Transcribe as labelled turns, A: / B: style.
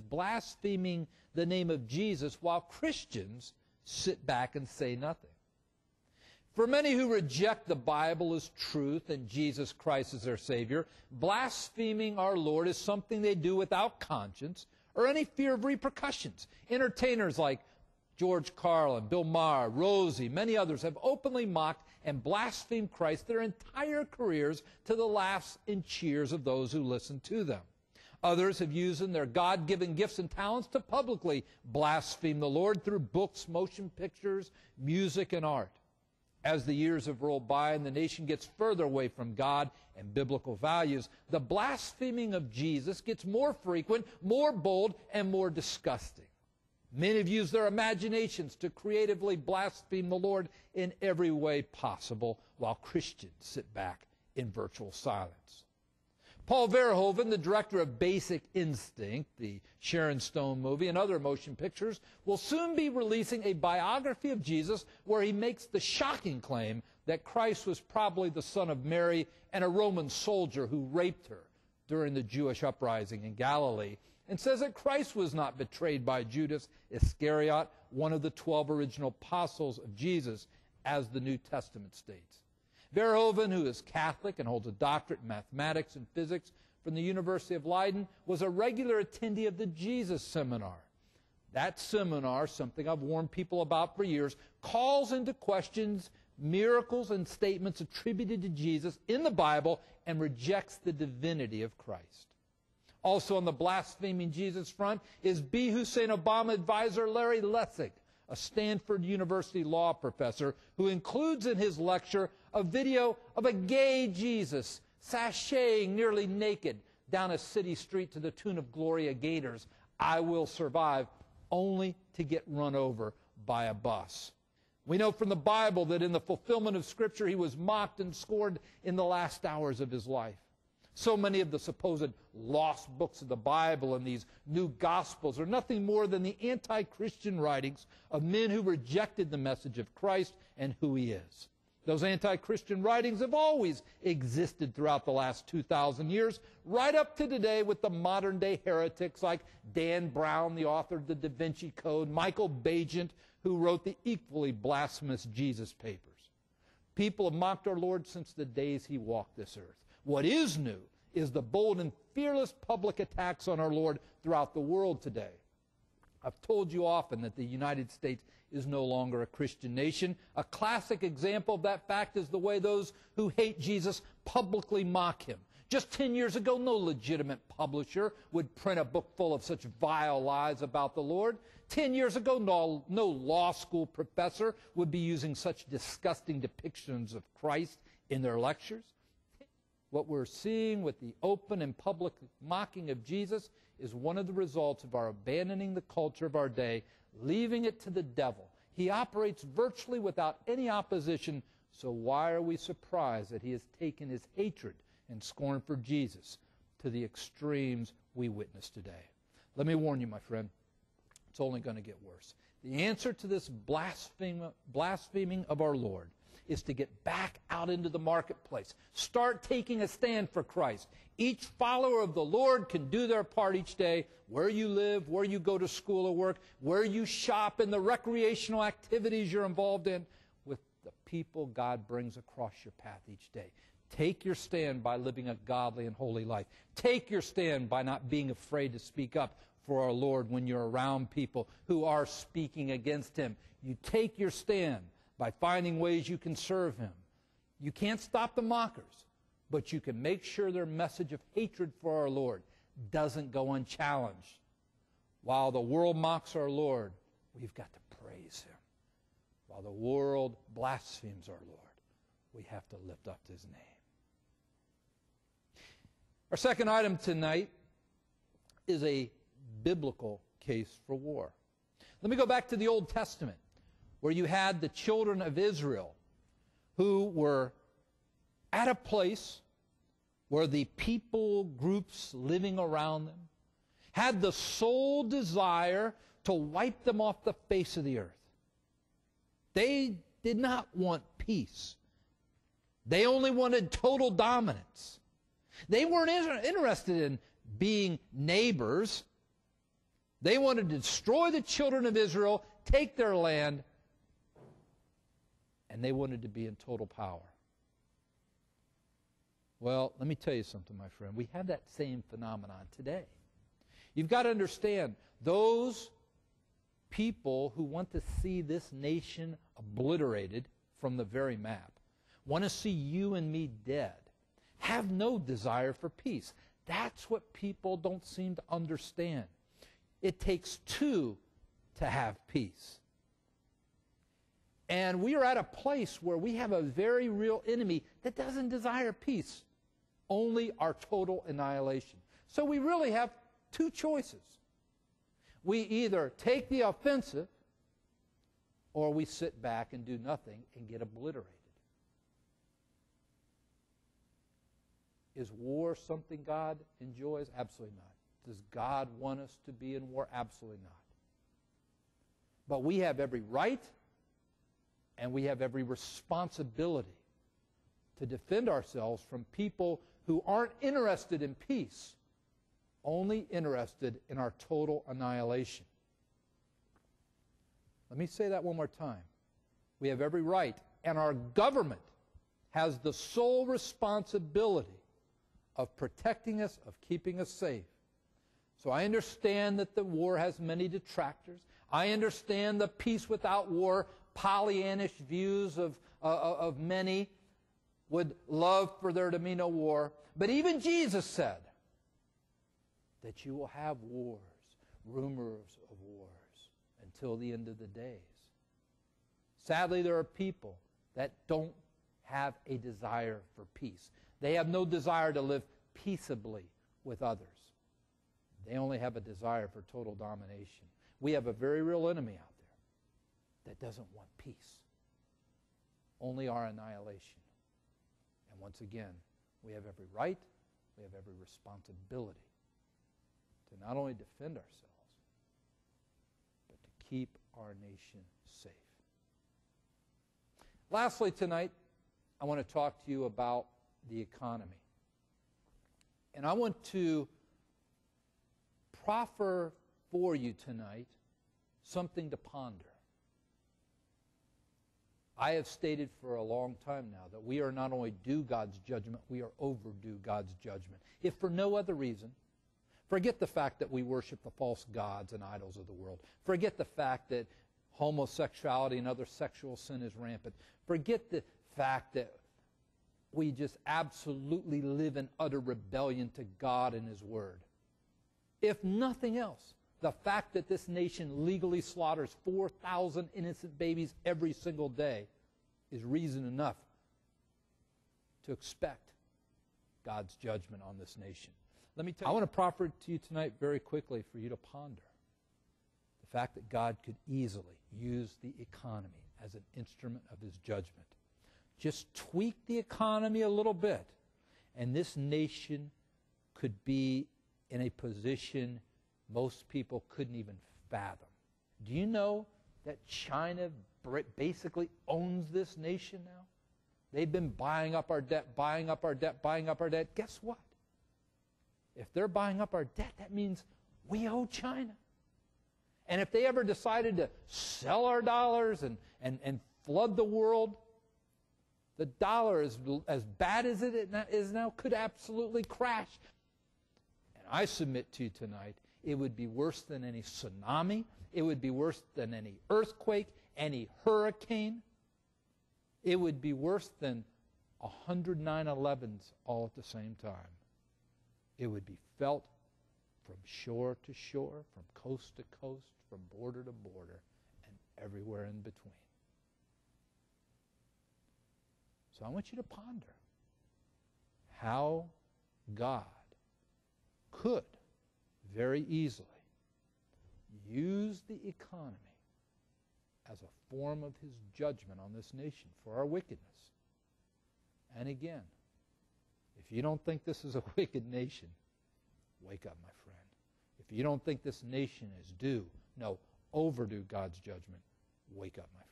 A: blaspheming the name of Jesus while Christians sit back and say nothing. For many who reject the Bible as truth and Jesus Christ as their Savior, blaspheming our Lord is something they do without conscience or any fear of repercussions. Entertainers like George Carlin, Bill Maher, Rosie, many others have openly mocked and blasphemed Christ their entire careers to the laughs and cheers of those who listen to them. Others have used their God given gifts and talents to publicly blaspheme the Lord through books, motion pictures, music, and art. As the years have rolled by and the nation gets further away from God and biblical values, the blaspheming of Jesus gets more frequent, more bold, and more disgusting. Many have used their imaginations to creatively blaspheme the Lord in every way possible, while Christians sit back in virtual silence. Paul Verhoeven, the director of Basic Instinct, the Sharon Stone movie, and other motion pictures, will soon be releasing a biography of Jesus where he makes the shocking claim that Christ was probably the son of Mary and a Roman soldier who raped her during the Jewish uprising in Galilee, and says that Christ was not betrayed by Judas Iscariot, one of the twelve original apostles of Jesus, as the New Testament states. Verhoeven, who is Catholic and holds a doctorate in mathematics and physics from the University of Leiden, was a regular attendee of the Jesus Seminar. That seminar, something I've warned people about for years, calls into questions miracles and statements attributed to Jesus in the Bible and rejects the divinity of Christ. Also on the blaspheming Jesus front is B. Hussein Obama advisor Larry Lessig a Stanford University law professor, who includes in his lecture a video of a gay Jesus sashaying nearly naked down a city street to the tune of Gloria Gaynor's I Will Survive, only to get run over by a bus. We know from the Bible that in the fulfillment of Scripture, he was mocked and scorned in the last hours of his life. So many of the supposed lost books of the Bible and these new gospels are nothing more than the anti Christian writings of men who rejected the message of Christ and who he is. Those anti Christian writings have always existed throughout the last 2,000 years, right up to today with the modern day heretics like Dan Brown, the author of the Da Vinci Code, Michael Baigent, who wrote the equally blasphemous Jesus Papers. People have mocked our Lord since the days he walked this earth. What is new is the bold and fearless public attacks on our Lord throughout the world today. I've told you often that the United States is no longer a Christian nation. A classic example of that fact is the way those who hate Jesus publicly mock him. Just 10 years ago, no legitimate publisher would print a book full of such vile lies about the Lord. 10 years ago, no, no law school professor would be using such disgusting depictions of Christ in their lectures. What we're seeing with the open and public mocking of Jesus is one of the results of our abandoning the culture of our day, leaving it to the devil. He operates virtually without any opposition, so why are we surprised that he has taken his hatred and scorn for Jesus to the extremes we witness today? Let me warn you, my friend, it's only going to get worse. The answer to this blaspheming of our Lord is to get back out into the marketplace. Start taking a stand for Christ. Each follower of the Lord can do their part each day, where you live, where you go to school or work, where you shop, and the recreational activities you're involved in, with the people God brings across your path each day. Take your stand by living a godly and holy life. Take your stand by not being afraid to speak up for our Lord when you're around people who are speaking against Him. You take your stand by finding ways you can serve him. You can't stop the mockers, but you can make sure their message of hatred for our Lord doesn't go unchallenged. While the world mocks our Lord, we've got to praise him. While the world blasphemes our Lord, we have to lift up his name. Our second item tonight is a biblical case for war. Let me go back to the Old Testament where you had the children of Israel who were at a place where the people groups living around them had the sole desire to wipe them off the face of the earth. They did not want peace. They only wanted total dominance. They weren't interested in being neighbors. They wanted to destroy the children of Israel, take their land, and they wanted to be in total power. Well, let me tell you something, my friend. We have that same phenomenon today. You've got to understand those people who want to see this nation obliterated from the very map, want to see you and me dead, have no desire for peace. That's what people don't seem to understand. It takes two to have peace. And we are at a place where we have a very real enemy that doesn't desire peace, only our total annihilation. So we really have two choices. We either take the offensive or we sit back and do nothing and get obliterated. Is war something God enjoys? Absolutely not. Does God want us to be in war? Absolutely not. But we have every right and we have every responsibility to defend ourselves from people who aren't interested in peace, only interested in our total annihilation. Let me say that one more time. We have every right, and our government has the sole responsibility of protecting us, of keeping us safe. So I understand that the war has many detractors. I understand the peace without war, Pollyannish views of, uh, uh, of many would love for there to be no war. But even Jesus said that you will have wars, rumors of wars, until the end of the days. Sadly, there are people that don't have a desire for peace. They have no desire to live peaceably with others. They only have a desire for total domination. We have a very real enemy out there that doesn't want peace, only our annihilation. And once again, we have every right, we have every responsibility to not only defend ourselves, but to keep our nation safe. Lastly, tonight, I want to talk to you about the economy. And I want to proffer for you tonight something to ponder. I have stated for a long time now that we are not only due God's judgment, we are overdue God's judgment. If for no other reason, forget the fact that we worship the false gods and idols of the world. Forget the fact that homosexuality and other sexual sin is rampant. Forget the fact that we just absolutely live in utter rebellion to God and His Word. If nothing else, the fact that this nation legally slaughters 4,000 innocent babies every single day is reason enough to expect God's judgment on this nation. Let me tell you, I want to proffer it to you tonight very quickly for you to ponder the fact that God could easily use the economy as an instrument of his judgment. Just tweak the economy a little bit, and this nation could be in a position most people couldn't even fathom. Do you know that China basically owns this nation now? They've been buying up our debt, buying up our debt, buying up our debt. Guess what? If they're buying up our debt, that means we owe China. And if they ever decided to sell our dollars and, and, and flood the world, the dollar, is, as bad as it is now, could absolutely crash. And I submit to you tonight, it would be worse than any tsunami. It would be worse than any earthquake, any hurricane. It would be worse than 109 11s all at the same time. It would be felt from shore to shore, from coast to coast, from border to border, and everywhere in between. So I want you to ponder how God could very easily use the economy as a form of his judgment on this nation for our wickedness. And again, if you don't think this is a wicked nation, wake up, my friend. If you don't think this nation is due, no, overdue God's judgment, wake up, my friend.